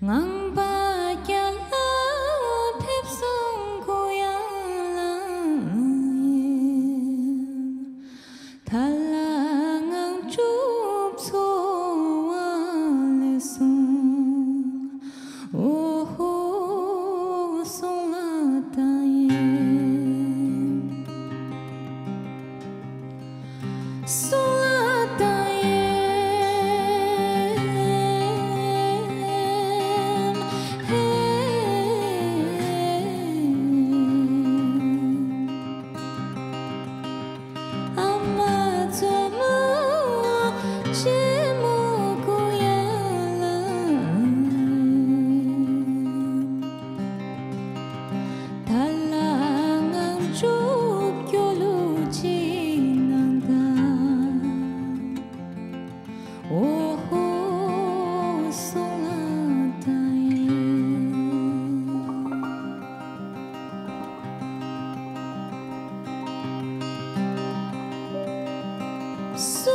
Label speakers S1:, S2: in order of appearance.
S1: 頑張 So